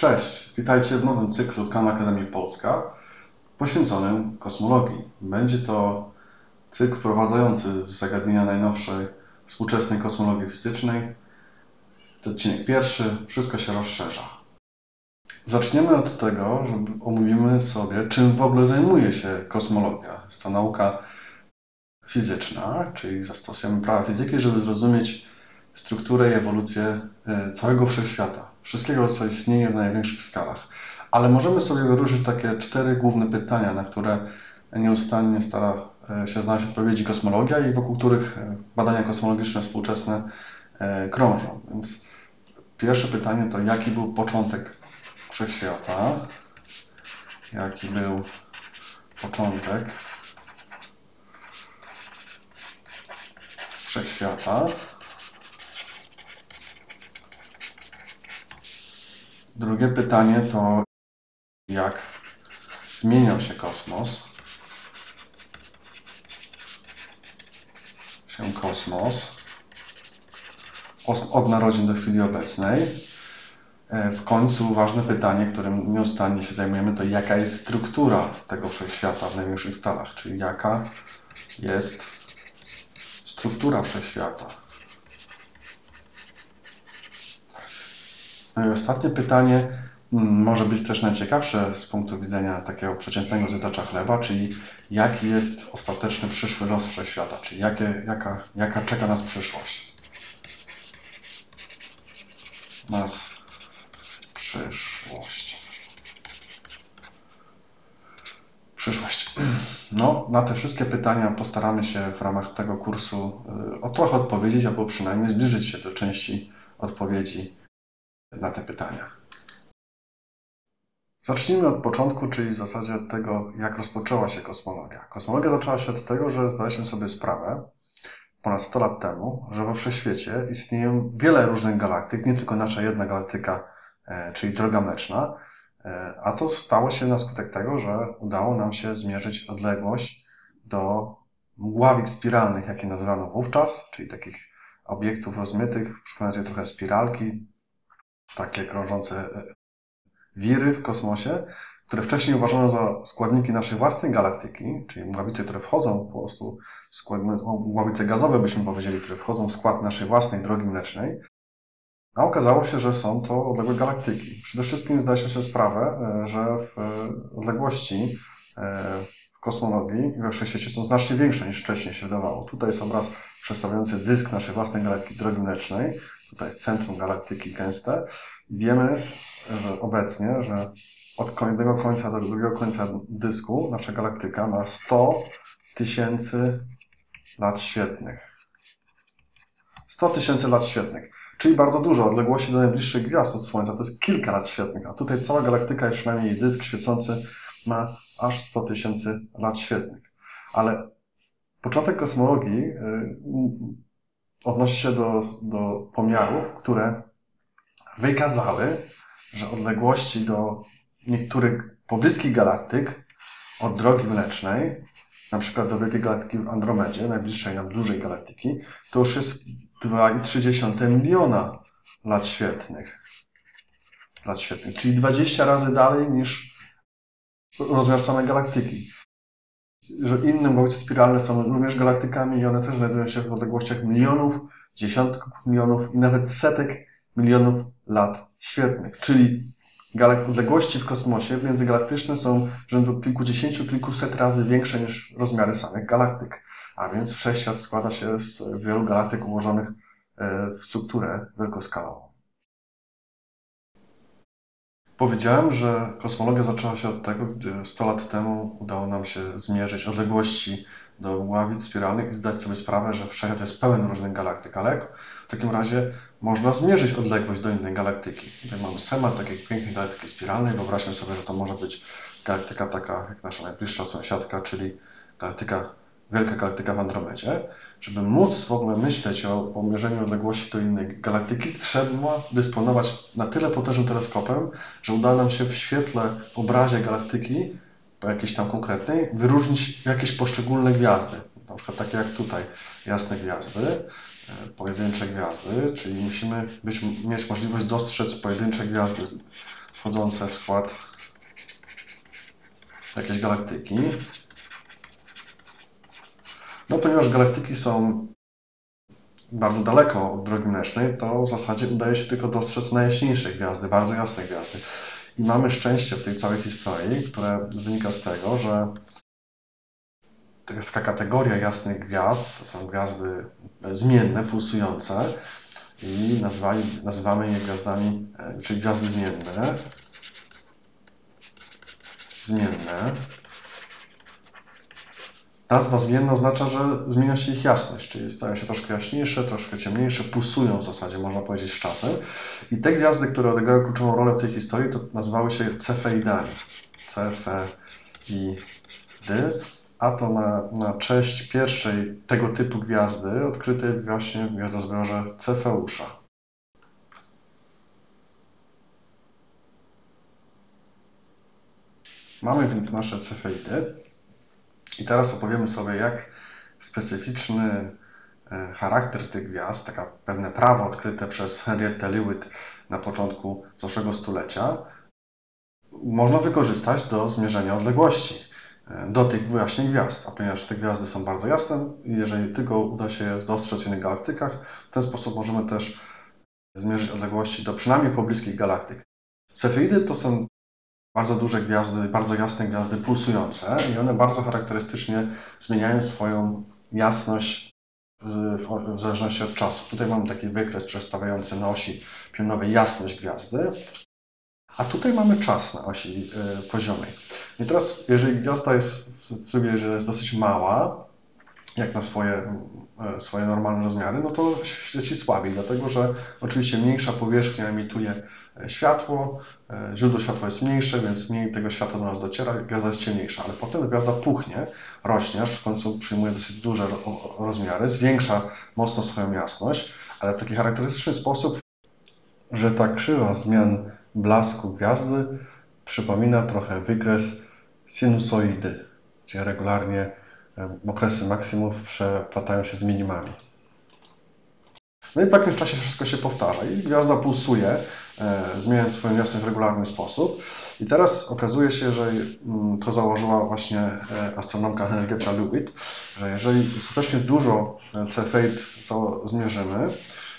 Cześć, witajcie w nowym cyklu Khan Akademii Polska poświęconym kosmologii. Będzie to cykl wprowadzający zagadnienia najnowszej współczesnej kosmologii fizycznej. To odcinek pierwszy, wszystko się rozszerza. Zaczniemy od tego, że omówimy sobie, czym w ogóle zajmuje się kosmologia. Jest to nauka fizyczna, czyli zastosujemy prawa fizyki, żeby zrozumieć strukturę i ewolucję e, całego wszechświata, wszystkiego, co istnieje w największych skalach. Ale możemy sobie wyróżnić takie cztery główne pytania, na które nieustannie stara e, się znaleźć odpowiedzi kosmologia i wokół których e, badania kosmologiczne współczesne krążą. Więc pierwsze pytanie to jaki był początek wszechświata? Jaki był początek wszechświata? Drugie pytanie to jak zmieniał się kosmos? Się kosmos od narodzin do chwili obecnej. E, w końcu ważne pytanie, którym nieustannie się zajmujemy, to jaka jest struktura tego wszechświata w największych stalach, czyli jaka jest struktura wszechświata. No i ostatnie pytanie mm, może być też najciekawsze z punktu widzenia takiego przeciętnego zjadacza chleba, czyli jaki jest ostateczny przyszły los wszechświata, czyli jakie, jaka, jaka czeka nas przyszłość. Nas przyszłość. Przyszłość. No, na te wszystkie pytania postaramy się w ramach tego kursu y, o trochę odpowiedzieć, albo przynajmniej zbliżyć się do części odpowiedzi na te pytania. Zacznijmy od początku, czyli w zasadzie od tego, jak rozpoczęła się kosmologia. Kosmologia zaczęła się od tego, że zdaliśmy sobie sprawę ponad 100 lat temu, że we wszechświecie istnieje wiele różnych galaktyk, nie tylko nasza jedna galaktyka, e, czyli Droga Mleczna, e, a to stało się na skutek tego, że udało nam się zmierzyć odległość do mgławik spiralnych, jakie nazywano wówczas, czyli takich obiektów rozmytych, przypominających trochę spiralki, takie krążące e, wiry w kosmosie, które wcześniej uważano za składniki naszej własnej galaktyki, czyli mgławice, które wchodzą po prostu skład, mgławice gazowe byśmy powiedzieli, które wchodzą w skład naszej własnej drogi mlecznej, a okazało się, że są to odległe galaktyki. Przede wszystkim zdaliśmy sobie sprawę, e, że w odległości e, w kosmologii i we wszechświecie są znacznie większe niż wcześniej się wydawało. Tutaj jest obraz przedstawiający dysk naszej własnej galaktyki drogi mlecznej. Tutaj jest centrum galaktyki gęste. Wiemy że obecnie, że od jednego końca do drugiego końca dysku nasza galaktyka ma 100 tysięcy lat świetnych. 100 tysięcy lat świetnych. Czyli bardzo dużo. Odległości do najbliższych gwiazd od Słońca to jest kilka lat świetnych, a tutaj cała galaktyka, jest przynajmniej dysk świecący, ma aż 100 tysięcy lat świetnych. Ale początek kosmologii y, odnosi się do, do pomiarów, które wykazały, że odległości do niektórych pobliskich galaktyk od drogi mlecznej, na przykład do wielkiej galaktyki w Andromedzie, najbliższej nam dużej galaktyki, to już jest 2,3 miliona lat świetnych. Lat świetnych, czyli 20 razy dalej niż rozmiar samej galaktyki. Że inne głowice spiralne są również galaktykami i one też znajdują się w odległościach milionów, dziesiątków milionów i nawet setek milionów lat świetnych, czyli odległości w kosmosie międzygalaktyczne są rzędu kilkudziesięciu, kilkuset razy większe niż rozmiary samych galaktyk. A więc wszechświat składa się z wielu galaktyk ułożonych e, w strukturę wielkoskalową. Powiedziałem, że kosmologia zaczęła się od tego, gdy 100 lat temu udało nam się zmierzyć odległości do ławic spiralnych i zdać sobie sprawę, że wszechświat jest pełen różnych galaktyk, ale w takim razie można zmierzyć odległość do innej galaktyki. Tutaj mamy schemat takiej pięknej galaktyki spiralnej. Wyobraźmy sobie, że to może być galaktyka taka jak nasza najbliższa sąsiadka, czyli galaktyka, wielka galaktyka w Andromedzie. Żeby móc w ogóle myśleć o pomierzeniu odległości do innej galaktyki, trzeba dysponować na tyle potężnym teleskopem, że uda nam się w świetle obrazie galaktyki, jakiejś tam konkretnej, wyróżnić jakieś poszczególne gwiazdy. Na przykład takie jak tutaj, jasne gwiazdy. E, pojedyncze gwiazdy, czyli musimy być, mieć możliwość dostrzec pojedyncze gwiazdy wchodzące w skład jakiejś galaktyki. No ponieważ galaktyki są bardzo daleko od drogi mlecznej, to w zasadzie udaje się tylko dostrzec najjaśniejsze gwiazdy, bardzo jasne gwiazdy. I mamy szczęście w tej całej historii, które wynika z tego, że taka kategoria jasnych gwiazd, to są gwiazdy zmienne, pulsujące i nazwali, nazywamy je gwiazdami, e, czyli gwiazdy zmienne. Zmienne. Nazwa zmienna oznacza, że zmienia się ich jasność, czyli stają się troszkę jaśniejsze, troszkę ciemniejsze, pulsują w zasadzie, można powiedzieć, z czasem. I te gwiazdy, które odegrały kluczową rolę w tej historii, to nazywały się cefeidami. Cefeidy. A to na, na cześć pierwszej tego typu gwiazdy odkrytej właśnie w gwiazdozbiorze Cefeusza. Mamy więc nasze cefeidy. I teraz opowiemy sobie, jak specyficzny e, charakter tych gwiazd, taka pewne prawo odkryte przez Henrietta Leavitt na początku zeszłego stulecia, można wykorzystać do zmierzenia odległości e, do tych właśnie gwiazd. A ponieważ te gwiazdy są bardzo jasne, jeżeli tylko uda się dostrzec w innych galaktykach, w ten sposób możemy też zmierzyć odległości do przynajmniej pobliskich galaktyk. Cefeidy to są bardzo duże gwiazdy, bardzo jasne gwiazdy pulsujące i one bardzo charakterystycznie zmieniają swoją jasność w, zależności od czasu. Tutaj mamy taki wykres przedstawiający na osi pionowej jasność gwiazdy, a tutaj mamy czas na osi y, poziomej. I teraz, jeżeli gwiazda jest, sobie, że jest dosyć mała, jak na swoje, y, swoje normalne rozmiary, no to świeci słabiej, dlatego że oczywiście mniejsza powierzchnia emituje światło, e, źródło światła jest mniejsze, więc mniej tego światła do nas dociera, gwiazda jest ciemniejsza, ale potem gwiazda puchnie, rośnie, aż w końcu przyjmuje dosyć duże rozmiary, zwiększa mocno swoją jasność, ale w taki charakterystyczny sposób, że ta krzywa zmian blasku gwiazdy przypomina trochę wykres sinusoidy, gdzie regularnie e, okresy maksimów przeplatają się z minimami. No i w jakimś czasie wszystko się powtarza i gwiazda pulsuje, e, zmieniając swoją jasność w regularny sposób. I teraz okazuje się, że mm, to założyła właśnie e, astronomka Henrietta Leavitt, że jeżeli dostatecznie dużo e, Cepheid zmierzymy,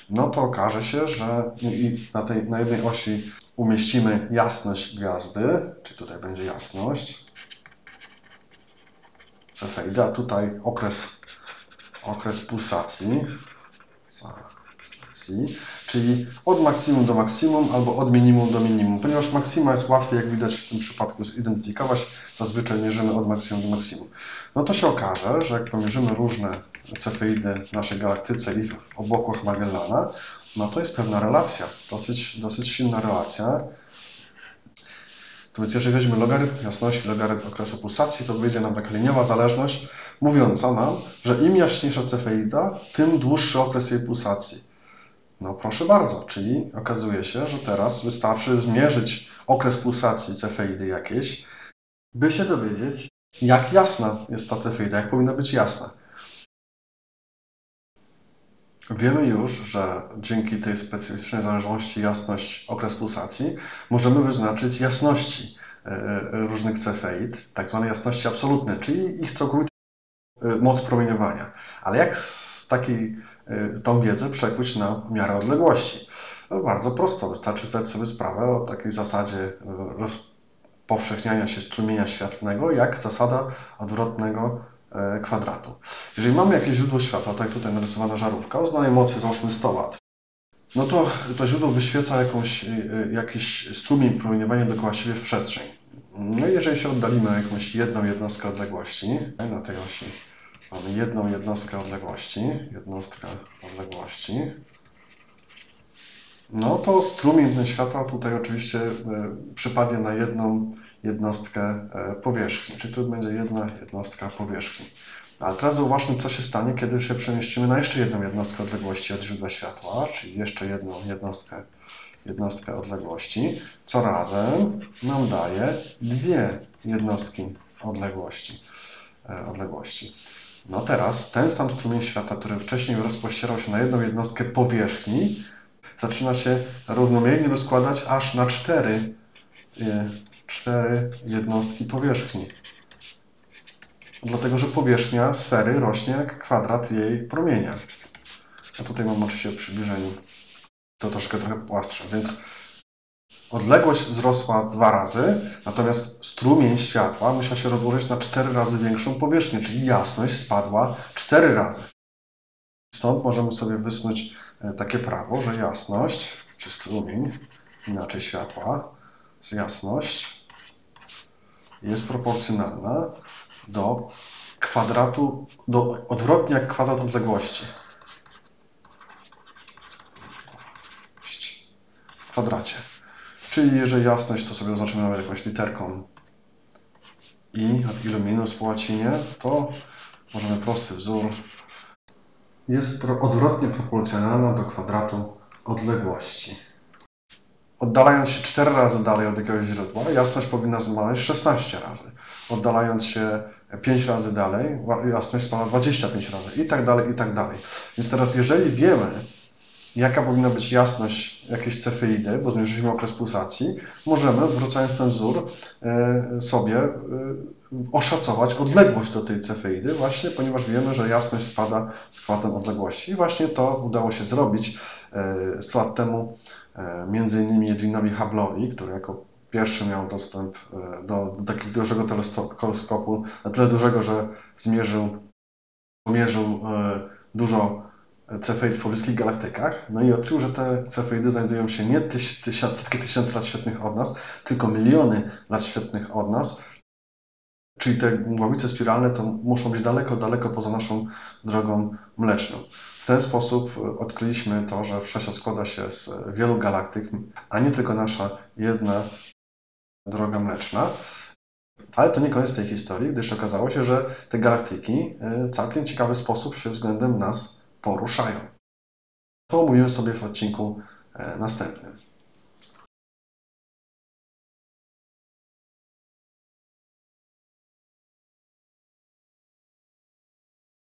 no to okaże się, że i na, tej, na jednej osi umieścimy jasność gwiazdy, czyli tutaj będzie jasność Cefeidy, a tutaj okres, okres pulsacji czyli od maksimum do maksimum albo od minimum do minimum. Ponieważ maksima jest łatwiej, jak widać w tym przypadku, zidentyfikować, zazwyczaj mierzymy od maksimum do maksimum. No to się okaże, że jak pomierzymy różne cefeidy w naszej galaktyce i w obłokach Magellana, no to jest pewna relacja, dosyć, dosyć silna relacja. To więc jeżeli weźmiemy logarytm jasności, logarytm okresu pulsacji, to wyjdzie nam taka liniowa zależność mówiąca nam, że im jaśniejsza cefeida, tym dłuższy okres jej pulsacji. No proszę bardzo, czyli okazuje się, że teraz wystarczy zmierzyć okres pulsacji cefeidy jakieś, by się dowiedzieć, jak jasna jest ta cefeida, jak powinna być jasna. Wiemy już, że dzięki tej specyficznej zależności jasność okres pulsacji możemy wyznaczyć jasności e, e, różnych cefeid, tak zwane jasności absolutne, czyli ich całkowitą e, moc promieniowania. Ale jak z takiej tą wiedzę przekuć na miarę odległości. No, bardzo prosto, wystarczy zdać sobie sprawę o takiej zasadzie rozpowszechniania się strumienia świetlnego, jak zasada odwrotnego kwadratu. Jeżeli mamy jakieś źródło światła, tak jak tutaj narysowana żarówka, o znanej mocy załóżmy 100 W, no to to źródło wyświeca jakąś, y, jakiś strumień promieniowania dookoła siebie w przestrzeń. No i jeżeli się oddalimy jakąś jedną jednostkę odległości na tej osi Mamy jedną jednostkę odległości, jednostkę odległości. No to strumień światła tutaj oczywiście e, przypadnie na jedną jednostkę e, powierzchni, czyli tu będzie jedna jednostka powierzchni. Ale teraz zauważmy, co się stanie, kiedy się przemieścimy na jeszcze jedną jednostkę odległości od źródła światła, czyli jeszcze jedną jednostkę, jednostkę odległości, co razem nam daje dwie jednostki odległości. E, odległości. No teraz ten sam strumień świata, który wcześniej rozpościerał się na jedną jednostkę powierzchni, zaczyna się równomiernie rozkładać aż na cztery cztery jednostki powierzchni. Dlatego, że powierzchnia sfery rośnie jak kwadrat jej promienia. A tutaj mam oczywiście w przybliżeniu to troszkę trochę płaszcze, więc odległość wzrosła dwa razy, natomiast strumień światła musiał się rozłożyć na cztery razy większą powierzchnię, czyli jasność spadła cztery razy. Stąd możemy sobie wysnuć e, takie prawo, że jasność, czy strumień, inaczej światła, jasność jest proporcjonalna do kwadratu, do, odwrotnie jak kwadrat odległości. W kwadracie. Czyli jeżeli jasność, to sobie oznaczymy nawet jakąś literką i od ilu minus po łacinie, to możemy prosty wzór jest odwrotnie proporcjonalna do kwadratu odległości. Oddalając się 4 razy dalej od jakiegoś źródła, jasność powinna zmaleć 16 razy. Oddalając się 5 razy dalej, jasność spada 25 razy i tak dalej, i tak dalej. Więc teraz jeżeli wiemy, jaka powinna być jasność jakiejś cefeidy, bo zmierzyliśmy okres pulsacji, możemy, wrzucając ten wzór, e, sobie e, oszacować odległość do tej cefeidy, właśnie ponieważ wiemy, że jasność spada z kwadratem odległości. I właśnie to udało się zrobić 100 e, lat temu między innymi Edwinowi Hubble'owi, który jako pierwszy miał dostęp do, do takiego dużego teleskopu, na tyle dużego, że zmierzył, pomierzył dużo cefeid w pobliskich galaktykach, no i odkrył, że te cefeidy znajdują się nie tyś, tysiąc, setki tysięcy lat świetnych od nas, tylko miliony lat świetnych od nas. Czyli te głowice spiralne to muszą być daleko, daleko poza naszą drogą mleczną. W ten sposób odkryliśmy to, że wszechświat składa się z wielu galaktyk, a nie tylko nasza jedna droga mleczna. Ale to nie koniec tej historii, gdyż okazało się, że te galaktyki w e, całkiem ciekawy sposób się względem nas poruszają. To omówimy sobie w odcinku e, następnym.